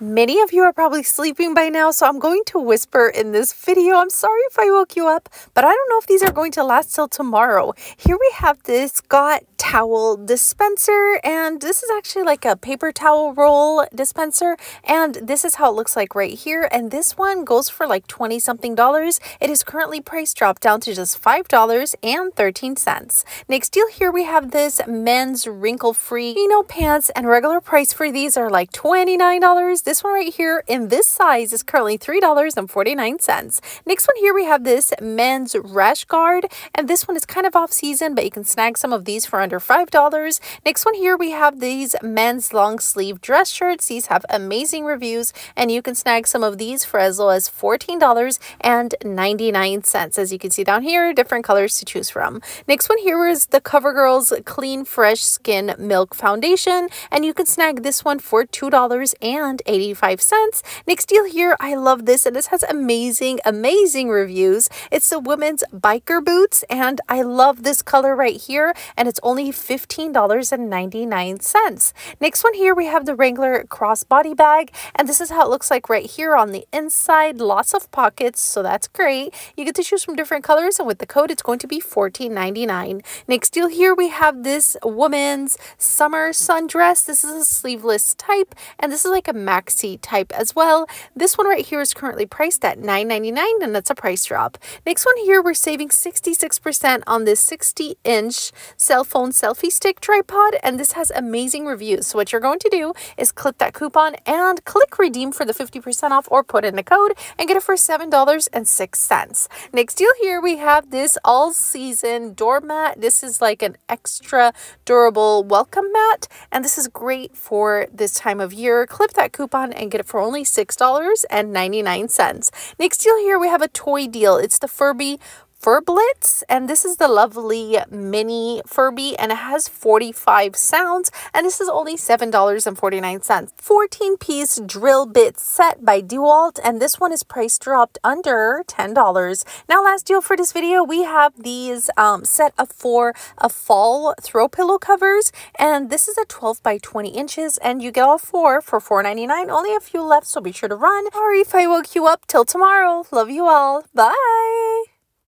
Many of you are probably sleeping by now, so I'm going to whisper in this video. I'm sorry if I woke you up, but I don't know if these are going to last till tomorrow. Here we have this Scott towel dispenser, and this is actually like a paper towel roll dispenser, and this is how it looks like right here, and this one goes for like 20 something dollars. It is currently price dropped down to just $5.13. Next deal here we have this men's wrinkle-free Chino pants, and regular price for these are like $29. This one right here in this size is currently $3.49. Next one here we have this men's rash guard and this one is kind of off season but you can snag some of these for under $5. Next one here we have these men's long sleeve dress shirts. These have amazing reviews and you can snag some of these for as low as $14.99. As you can see down here, different colors to choose from. Next one here is the CoverGirl's Clean Fresh Skin Milk Foundation and you can snag this one for $2.80 85 cents. Next deal here, I love this and this has amazing, amazing reviews. It's the women's biker boots and I love this color right here and it's only $15.99. Next one here, we have the Wrangler crossbody bag and this is how it looks like right here on the inside. Lots of pockets, so that's great. You get to choose from different colors and with the code, it's going to be $14.99. Next deal here, we have this woman's summer sundress. This is a sleeveless type and this is like a max maxi type as well. This one right here is currently priced at $9.99 and that's a price drop. Next one here, we're saving 66% on this 60 inch cell phone selfie stick tripod and this has amazing reviews. So what you're going to do is click that coupon and click redeem for the 50% off or put in a code and get it for $7.06. Next deal here, we have this all season doormat. This is like an extra durable welcome mat and this is great for this time of year. Clip that coupon coupon and get it for only $6.99. Next deal here, we have a toy deal. It's the Furby Furblets, and this is the Luv-Lee mini Furby, and it has 45 sounds, and this is only $7.49. 14-piece drill bit set by DeWalt, and this one is price dropped under $10. Now, last deal for this video, we have these um, set of four of fall throw pillow covers, and this is a 12 by 20 inches, and you get all four for $4.99. Only a few left, so be sure to run. Sorry if I woke you up till tomorrow. Love you all. Bye!